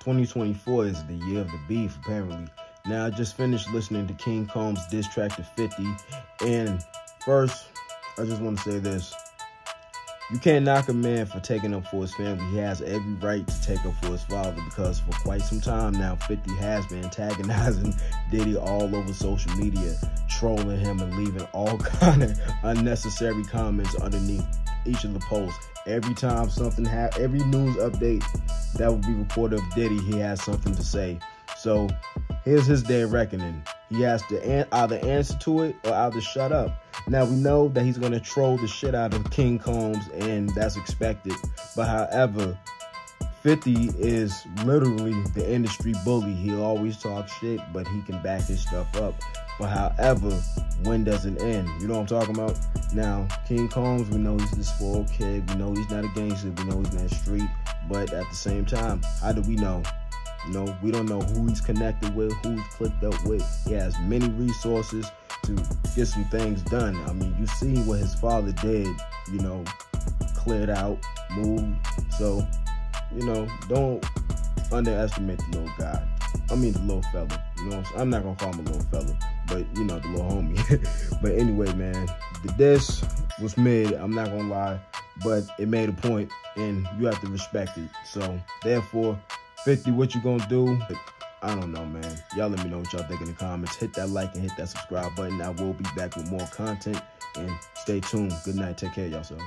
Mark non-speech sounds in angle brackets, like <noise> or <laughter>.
2024 is the year of the beef, apparently. Now, I just finished listening to King Combs' diss track to 50. And first, I just want to say this. You can't knock a man for taking up for his family. He has every right to take up for his father because for quite some time now, 50 has been antagonizing <laughs> Diddy all over social media, trolling him and leaving all <laughs> kind of unnecessary comments underneath each of the posts. Every time something ha- every news update that would be reported of Diddy, he has something to say. So here's his day of reckoning. He has to an- either answer to it or either shut up. Now we know that he's gonna troll the shit out of King Combs, and that's expected. But however, 50 is literally the industry bully. He'll always talk shit, but he can back his stuff up. But however, when does it end? You know what I'm talking about? Now, King Combs, we know he's this spoiled kid. We know he's not a gangster. We know he's not street. But at the same time, how do we know? You know, we don't know who he's connected with, who he's clicked up with. He has many resources to get some things done. I mean, you see what his father did, you know, cleared out, moved. So, you know, don't underestimate the little guy. I mean, the little fella. You know, I'm, I'm not gonna call him a little fella, but you know, the little homie. <laughs> but anyway, man, the diss was mid. I'm not gonna lie, but it made a point, and you have to respect it. So, therefore, 50, what you gonna do? I don't know, man. Y'all let me know what y'all think in the comments. Hit that like and hit that subscribe button. I will be back with more content. And stay tuned. Good night. Take care of yourselves.